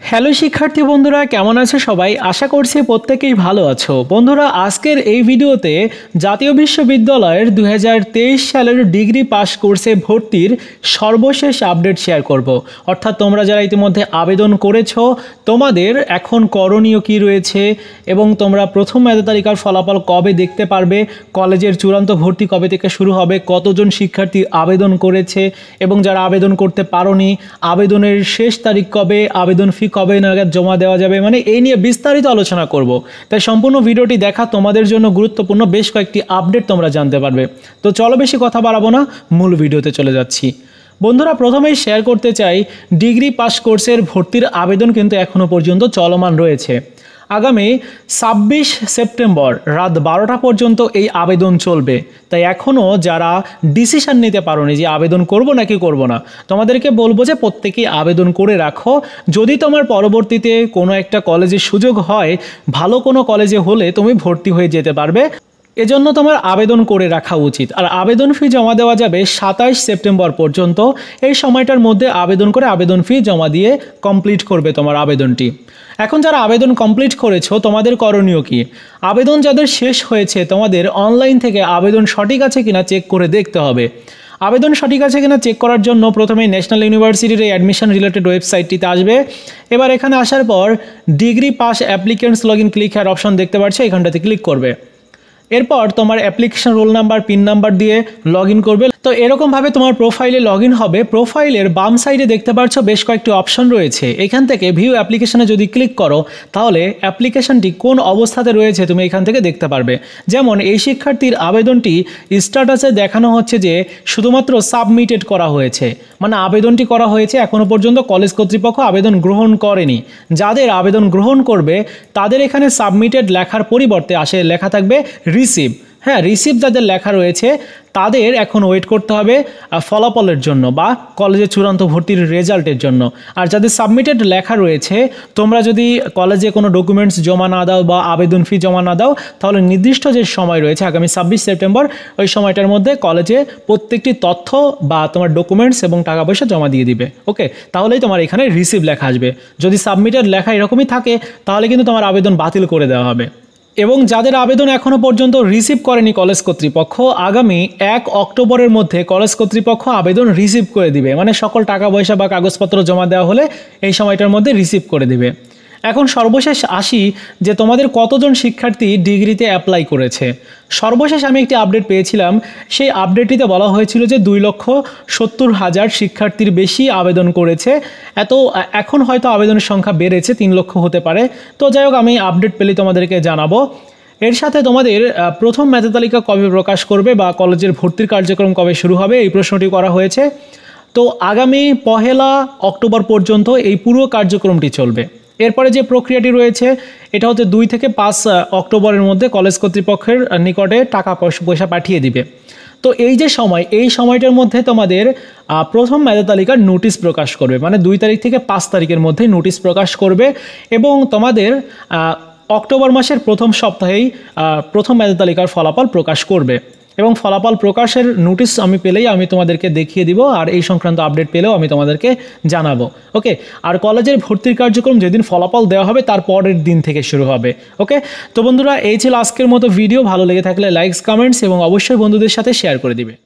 Hello শিক্ষার্থী বন্ধুরা, কেমন আছে সবাই? আশা করছি প্রত্যেকেই ভালো আছো। বন্ধুরা, আজকের এই ভিডিওতে জাতীয় বিশ্ববিদ্যালয়ের দু হাজার তেইশ সালের ডিগ্রি পাস কোর্সে ভর্তির সর্বশেষ আপডেট শেয়ার করব। অর্থাৎ তোমরা যারা ইতিমধ্যে আবেদন করেছ, তোমাদের এখন করণীয় কি রয়েছে এবং তোমরা প্রথম মেধা তালিকার ফলাফল কবে দেখতে পারবে, কলেজের চূড়ান্ত ভর্তি কবে থেকে শুরু হবে, কতজন শিক্ষার্থী আবেদন করেছে এবং যারা আবেদন করতে পারোনি, আবেদনের শেষ তারিখ কবে, আবেদন ফি কবে নাগাদ জমা দেওয়া যাবে? মানে এই নিয়ে বিস্তারিত আলোচনা করব। তাই সম্পূর্ণ ভিডিওটি দেখা তোমাদের জন্য গুরুত্বপূর্ণ বেশ কয়েকটি আপডেট তোমরা জানতে পারবে। তো চলো বেশি কথা বাড়াবো না, মূল ভিডিওতে চলে যাচ্ছি। বন্ধুরা, প্রথমেই শেয়ার করতে চাই ডিগ্রি পাস কোর্সের ভর্তির আবেদন কিন্তু এখনও পর্যন্ত চলমান রয়েছে। আগামী ছাব্বিশ সেপ্টেম্বর রাত বারোটা পর্যন্ত এই আবেদন চলবে। তাই এখনও যারা ডিসিশান নিতে পারোনি যে আবেদন করব নাকি করব না, তোমাদেরকে বলব যে প্রত্যেকেই আবেদন করে রাখো। যদি তোমার পরবর্তীতে কোনো একটা কলেজে সুযোগ হয়, ভালো কোনো কলেজে হলে তুমি ভর্তি হয়ে যেতে পারবে। এজন্য তোমার আবেদন করে রাখা উচিত। আর আবেদন ফি জমা দেওয়া যাবে সাতাইশ সেপ্টেম্বর পর্যন্ত। এই সময়টার মধ্যে আবেদন করে আবেদন ফি জমা দিয়ে কমপ্লিট করবে তোমার আবেদনটি। এখন যারা আবেদন কমপ্লিট করেছ, তোমাদের করণীয় কি? আবেদন যাদের শেষ হয়েছে, তোমাদের অনলাইন থেকে আবেদন সঠিক আছে কিনা চেক করে দেখতে হবে। আবেদন সঠিক আছে কিনা চেক করার জন্য প্রথমে ন্যাশনাল ইউনিভার্সিটির এই অ্যাডমিশন রিলেটেড ওয়েবসাইটটিতে আসবে। এবার এখানে আসার পর degree pass applicants log in click here option দেখতে পাচ্ছ, এখানটাতে ক্লিক করবে। এরপর তোমার application roll number pin number দিয়ে লগ করবে। তো এরকমভাবে তোমার প্রোফাইলে লগ হবে। প্রোফাইলের বাম সাইডে দেখতে পাচ্ছ বেশ কয়েকটি অপশন রয়েছে। এখান থেকে ভিউ অ্যাপ্লিকেশনে যদি ক্লিক করো, তাহলে অ্যাপ্লিকেশনটি কোন অবস্থাতে রয়েছে তুমি এখান থেকে দেখতে পারবে। যেমন এই শিক্ষার্থীর আবেদনটি স্ট্যাটাসে দেখানো হচ্ছে যে শুধুমাত্র সাবমিটেড করা হয়েছে। মানে আবেদনটি করা হয়েছে এখনও পর্যন্ত কলেজ কর্তৃপক্ষ আবেদন গ্রহণ করেনি। যাদের আবেদন গ্রহণ করবে, তাদের এখানে সাবমিটেড লেখার পরিবর্তে আসে, লেখা থাকবে রিসিভ হ্যাঁ রিসিভ যাদের লেখা রয়েছে, তাদের এখন ওয়েট করতে হবে ফলাফলের জন্য বা কলেজে চূড়ান্ত ভর্তির রেজাল্টের জন্য। আর যাদের সাবমিটেড লেখা রয়েছে, তোমরা যদি কলেজে কোনো ডকুমেন্টস জমা না দাও বা আবেদন ফি জমা না দাও, তাহলে নির্দিষ্ট যে সময় রয়েছে, আগামী ছাব্বিশ সেপ্টেম্বর, ওই সময়টার মধ্যে কলেজে প্রত্যেকটি তথ্য বা তোমার ডকুমেন্টস এবং টাকা পয়সা জমা দিয়ে দিবে ওকে তাহলেই তোমার এখানে রিসিভ লেখা আসবে। যদি সাবমিটেড লেখা এরকমই থাকে, তাহলে কিন্তু তোমার আবেদন বাতিল করে দেওয়া হবে। এবং যাদের আবেদন এখনও পর্যন্ত রিসিভ করেনি কলেজ কর্তৃপক্ষ, আগামী এক অক্টোবরের মধ্যে কলেজ কর্তৃপক্ষ আবেদন রিসিভ করে দিবে। মানে সকল টাকা পয়সা বা কাগজপত্র জমা দেওয়া হলে এই সময়টার মধ্যে রিসিভ করে দিবে। এখন সর্বশেষ আসি যে তোমাদের কতজন শিক্ষার্থী ডিগ্রিতে অ্যাপ্লাই করেছে। সর্বশেষ আমি একটি আপডেট পেয়েছিলাম, সেই আপডেটটিতে বলা হয়েছিল যে দুই লক্ষ সত্তর হাজার শিক্ষার্থীর বেশি আবেদন করেছে। এত, এখন হয়তো আবেদনের সংখ্যা বেড়েছে, তিন লক্ষ হতে পারে। তো যাই হোক, আমি আপডেট পেলে তোমাদেরকে জানাব। এর সাথে তোমাদের প্রথম মেধা তালিকা কবে প্রকাশ করবে বা কলেজের ভর্তির কার্যক্রম কবে শুরু হবে, এই প্রশ্নটি করা হয়েছে। তো আগামী পহেলা অক্টোবর পর্যন্ত এই পুরো কার্যক্রমটি চলবে। এরপরে যে প্রক্রিয়াটি রয়েছে, এটা হচ্ছে দুই থেকে পাঁচ অক্টোবরের মধ্যে কলেজ কর্তৃপক্ষের নিকটে টাকা পয়সা পাঠিয়ে দিবে। তো এই যে সময়, এই সময়টার মধ্যে তোমাদের প্রথম মেধা তালিকার নোটিশ প্রকাশ করবে। মানে দুই তারিখ থেকে পাঁচ তারিখের মধ্যে নোটিশ প্রকাশ করবে এবং তোমাদের অক্টোবর মাসের প্রথম সপ্তাহেই প্রথম মেধা তালিকার ফলাফল প্রকাশ করবে। এবং ফলাফল প্রকাশের নোটিশ আমি পেলেই আমি তোমাদেরকে দেখিয়ে দিব আর এই সংক্রান্ত আপডেট পেলেও আমি তোমাদেরকে জানাব। ওকে আর কলেজের ভর্তির কার্যক্রম যেদিন ফলাফল দেওয়া হবে তার পরের দিন থেকে শুরু হবে। ওকে তো বন্ধুরা, এই ছিল আজকের মতো ভিডিও ভালো লেগে থাকলে লাইকস কমেন্টস এবং অবশ্যই বন্ধুদের সাথে শেয়ার করে দিবে।